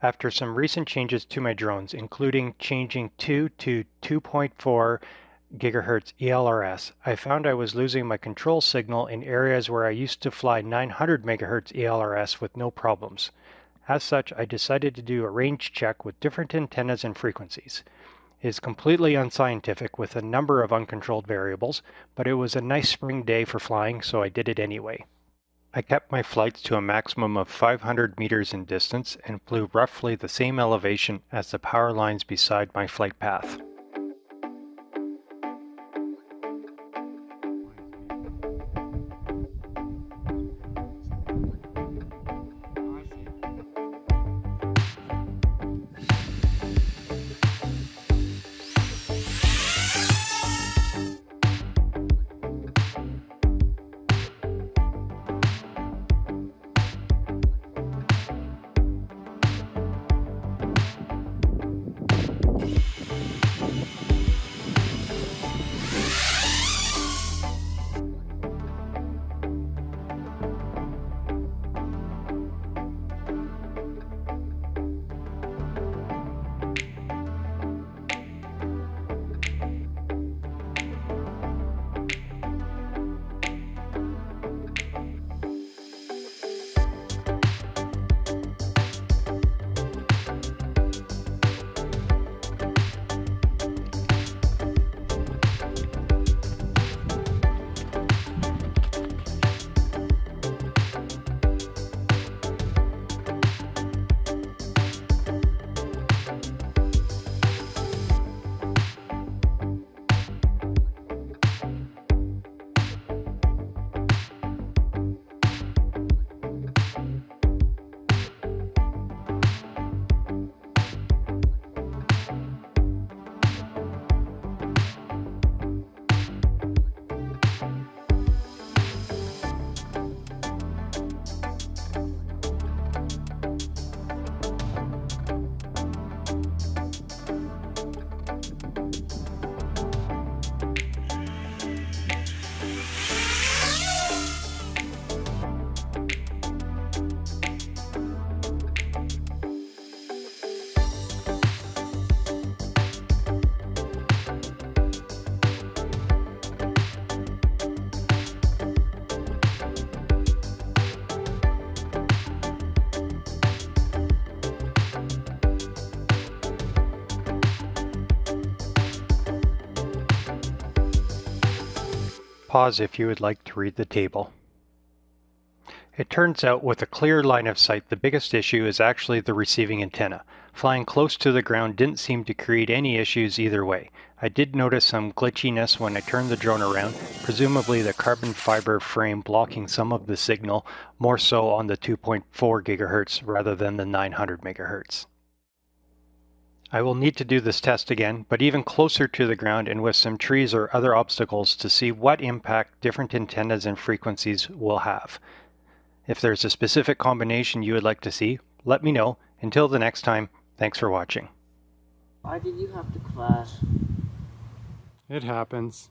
After some recent changes to my drones, including changing 2 to 2.4 GHz ELRS, I found I was losing my control signal in areas where I used to fly 900 MHz ELRS with no problems. As such, I decided to do a range check with different antennas and frequencies. Is completely unscientific with a number of uncontrolled variables, but it was a nice spring day for flying, so I did it anyway. I kept my flights to a maximum of 500 meters in distance and flew roughly the same elevation as the power lines beside my flight path. Pause if you would like to read the table. It turns out with a clear line of sight, the biggest issue is actually the receiving antenna. Flying close to the ground didn't seem to create any issues either way. I did notice some glitchiness when I turned the drone around, presumably the carbon fiber frame blocking some of the signal, more so on the 2.4 GHz rather than the 900 MHz. I will need to do this test again, but even closer to the ground and with some trees or other obstacles to see what impact different antennas and frequencies will have. If there's a specific combination you would like to see, let me know. Until the next time, thanks for watching. Why did you have to crash? It happens.